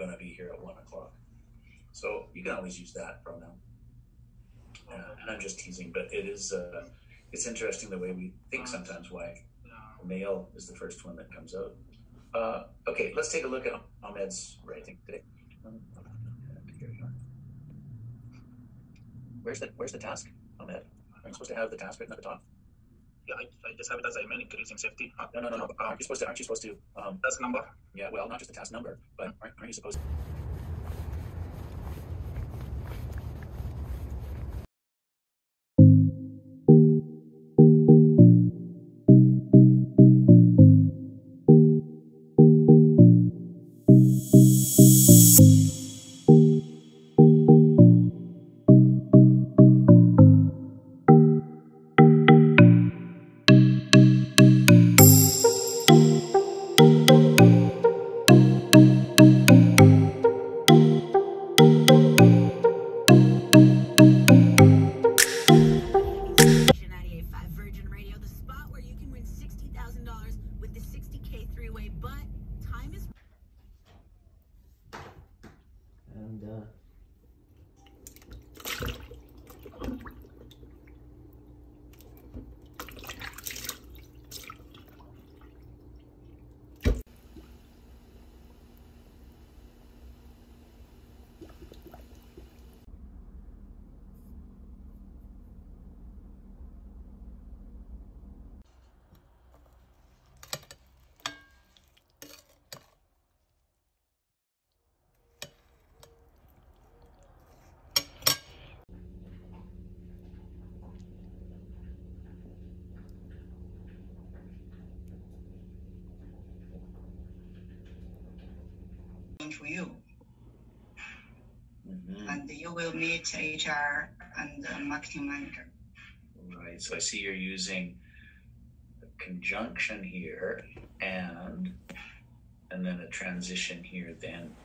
going to be here at one o'clock. So you can always use that pronoun. Uh, and I'm just teasing, but it is uh, it's interesting the way we think sometimes why male is the first one that comes out. Uh, okay, let's take a look at Ahmed's writing today. Um, here we are. Where's the Where's the task, Ahmed? You supposed to have the task written at the top? Yeah, I, I just have it as I mean increasing safety. Uh, No, no, no, no. uh, Aren't you supposed to? Aren't you supposed to? Um, Task number. yeah, well, not just the task number, but aren't, aren't you supposed? Station And for you, mhm. and you will meet HR and the marketing manager. right. So I see you're using a conjunction here and and then a transition here. Then